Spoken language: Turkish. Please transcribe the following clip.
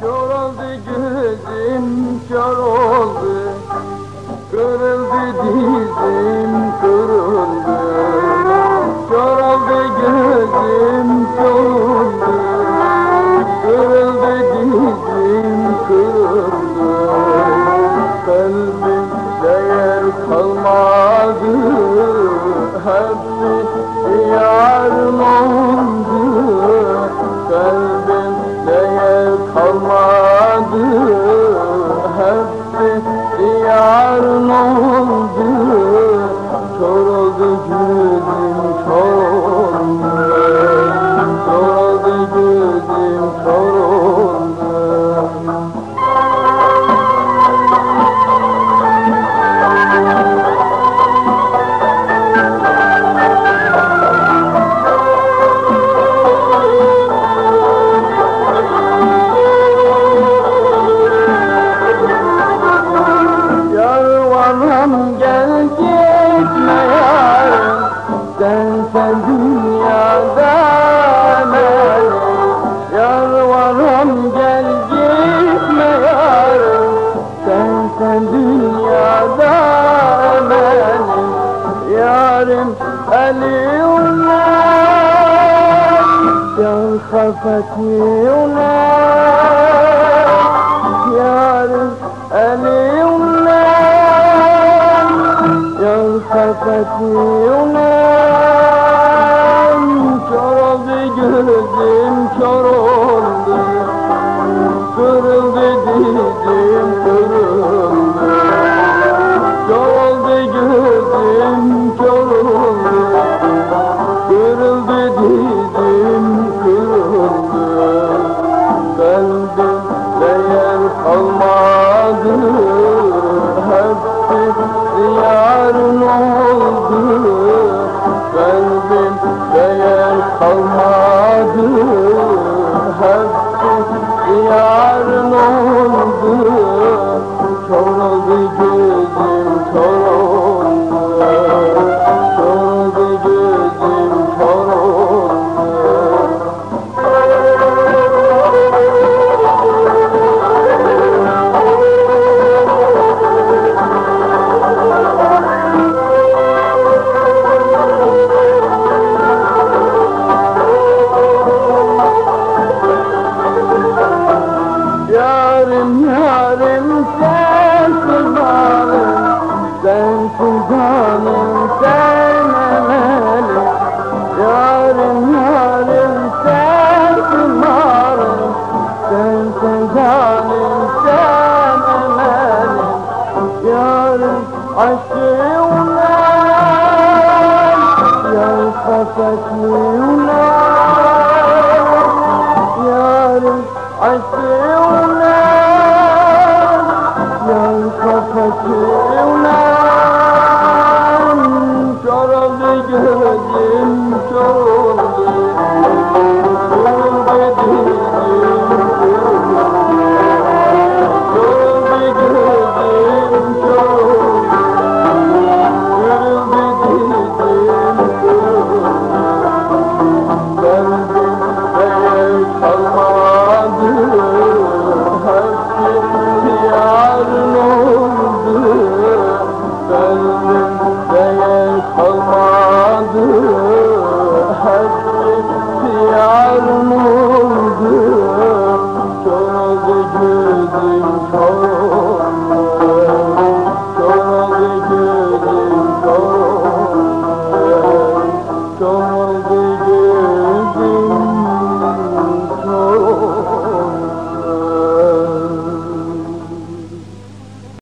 Kör oldu gözüm kör oldu dizim kırıldı oldu gözüm oldu Kırıldı dizim kırıldı Kalbimde yer kalmadı Hepsi yarın oldu. Kalbimde yer kalmadı Sen sen dünyada emelim Yarvanım gel gitme yarım gözüm kör oldu Kırıldı dizim kırıldı. Kör gözüm kör oldu Kırıldı dizim kırıldı. Kalbimde yer kalmadı Hepsi yarın oldu. Kalbimde yer kalmadı Hepsi yarın oldu sultanım sen emelim Yarim yarim sen sultanım Sen sultanım sen emelim Yarim aşkınla Yar kafasıyla Yarın aşkınla Yar 子。